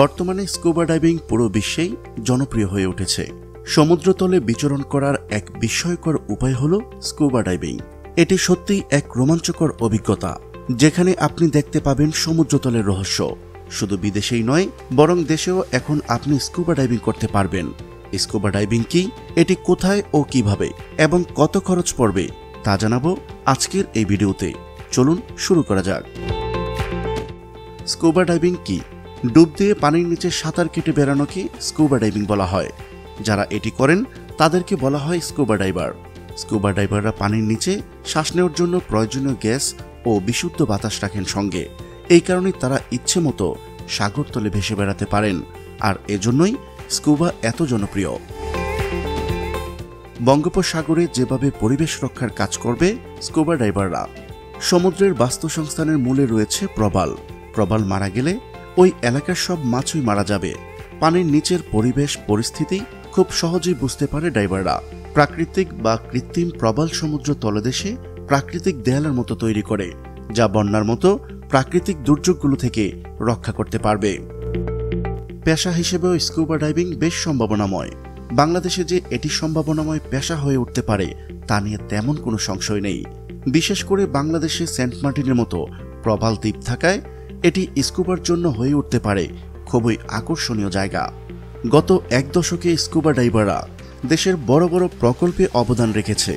বর্তমানে scuba diving পুরো বিশ্বেই জনপ্রিয় হয়ে উঠেছে। সমুদ্রতলে বিচরণ করার এক বিস্ময়কর উপায় হল স্কুবা ডাইভিং। এটি সত্যিই এক রোমাঞ্চকর অভিজ্ঞতা, যেখানে আপনি দেখতে পাবেন সমুদ্রতলের রহস্য। শুধু বিদেশেই নয়, বরং দেশেও এখন আপনি স্কুবা ডাইভিং করতে পারবেন। স্কুবা ডাইভিং কি, এটি কোথায় ও কীভাবে, এবং কত খরচ পড়বে, তা জানাব আজকের এই ভিডিওতে। চলুন শুরু করা যাক। স্কুবা ডাইভিং কি? ডুব দিয়ে পানির নিচে সাঁতার কেটে বেড়ানোকে স্কুবা ডাইভিং বলা হয়। যারা এটি করেন, তাদেরকে বলা হয় স্কুবা ডাইভার। স্কুবা ডাইভাররা পানির নিচে শ্বাস নেওয়ার জন্য প্রয়োজনীয় গ্যাস ও বিশুদ্ধ বাতাস রাখেন সঙ্গে। এই কারণে তারা ইচ্ছে মতো সাগর তলে ভেসে বেড়াতে পারেন, আর এজন্যই স্কুবা এত জনপ্রিয়। বঙ্গোপসাগরে যেভাবে পরিবেশ রক্ষার কাজ করবে স্কুবা ডাইভাররা, সমুদ্রের বাস্তুসংস্থানের মূলে রয়েছে প্রবাল। প্রবাল মারা গেলে ওই এলাকার সব মাছই মারা যাবে। পানির নিচের পরিবেশ, পরিস্থিতি খুব সহজেই বুঝতে পারে ডাইভাররা প্রাকৃতিক বা কৃত্রিম প্রবাল সমুদ্র তলদেশে প্রাকৃতিক দেয়ালের মতো তৈরি করে, যা বন্যার মতো প্রাকৃতিক দুর্যোগগুলো থেকে রক্ষা করতে পারবে। পেশা হিসেবেও স্কুবা ডাইভিং বেশ সম্ভাবনাময়। বাংলাদেশে যে এটি সম্ভাবনাময় পেশা হয়ে উঠতে পারে, তা নিয়ে তেমন কোনো সংশয় নেই। বিশেষ করে বাংলাদেশে সেন্ট মার্টিনের মতো প্রবাল দ্বীপ থাকায় এটি স্কুবার জন্য হয়ে উঠতে পারে, খুবই আকর্ষণীয় জায়গা। গত এক দশকে স্কুবা ডাইভাররা দেশের বড় বড় প্রকল্পে অবদান রেখেছে,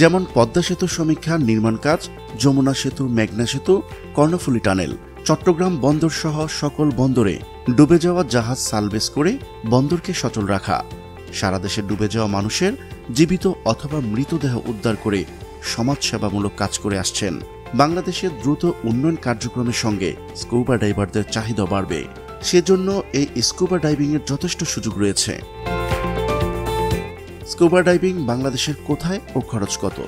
যেমন পদ্মা সেতু সমীক্ষা নির্মাণ কাজ, যমুনা সেতু, মেঘনা সেতু, কর্ণফুলী টানেল। চট্টগ্রাম বন্দর সহ সকল বন্দরে ডুবে যাওয়া জাহাজ সালভেজ করে বন্দরকে সচল রাখা। সারা দেশে ডুবে যাওয়া মানুষের জীবিত অথবা মৃতদেহ উদ্ধার করে সমাজসেবামূলক কাজ করে আসছেন। বাংলাদেশের দ্রুত উন্নয়ন কার্যক্রমের সঙ্গে স্কুবা ডাইভারদের চাহিদা বাড়বে। সেজন্য এই স্কুবা ডাইভিং এর যথেষ্ট সুযোগ রয়েছে। স্কুবা ডাইভিং বাংলাদেশের কোথায় ও খরচ কত?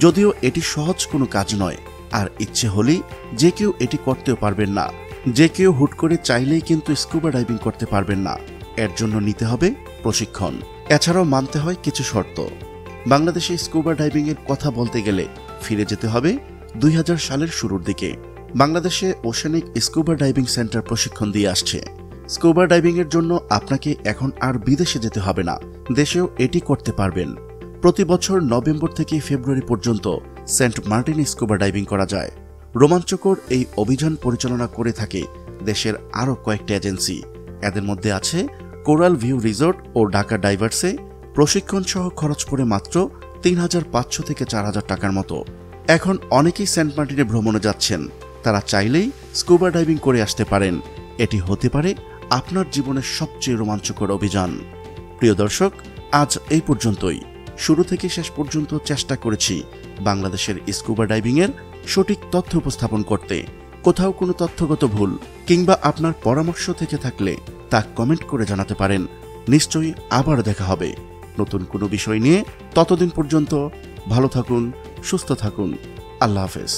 যদিও এটি সহজ কোনো কাজ নয়, আর ইচ্ছে হলেই যে কেউ এটি করতেও পারবেন না। যে কেউ হুট করে চাইলেই কিন্তু স্কুবা ডাইভিং করতে পারবেন না। এর জন্য নিতে হবে প্রশিক্ষণ। এছাড়াও মানতে হয় কিছু শর্ত। বাংলাদেশে স্কুবা ডাইভিং এর কথা বলতে গেলে ফিরে যেতে হবে দুই হাজার সালের শুরুর দিকে বাংলাদেশে ওশেনিক স্কুবা ডাইভিং সেন্টার প্রশিক্ষণ দিয়ে আসছে। স্কুবা ডাইভিং এর জন্য আপনাকে এখন আর বিদেশে যেতে হবে না, দেশেও এটি করতে পারবেন। প্রতি বছর নভেম্বর থেকে ফেব্রুয়ারি পর্যন্ত সেন্ট মার্টিন স্কুবা ডাইভিং করা যায়। রোমাঞ্চকর এই অভিযান পরিচালনা করে থাকে দেশের আরও কয়েকটি এজেন্সি। এদের মধ্যে আছে কোরাল ভিউ রিসোর্ট ও ঢাকা ডাইভার্সে প্রশিক্ষণ সহ খরচ পড়ে মাত্র তিন হাজার পাঁচশো থেকে চার হাজার টাকার মতো। এখন অনেকেই সেন্ট মার্টিনে ভ্রমণে যাচ্ছেন। তারা চাইলেই স্কুবা ডাইভিং করে আসতে পারেন। এটি হতে পারে আপনার জীবনের সবচেয়ে রোমাঞ্চকর অভিযান। প্রিয় দর্শক, আজ এই পর্যন্তই। শুরু থেকে শেষ পর্যন্ত চেষ্টা করেছি বাংলাদেশের স্কুবা ডাইভিংয়ের সঠিক তথ্য উপস্থাপন করতে। কোথাও কোনো তথ্যগত ভুল কিংবা আপনার পরামর্শ থেকে থাকলে তা কমেন্ট করে জানাতে পারেন। নিশ্চয়ই আবার দেখা হবে। নতুন কোনো বিষয় নিয়ে ততদিন পর্যন্ত ভালো থাকুন সুস্থ থাকুন। আল্লাহ হাফেজ।